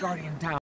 Guardian down.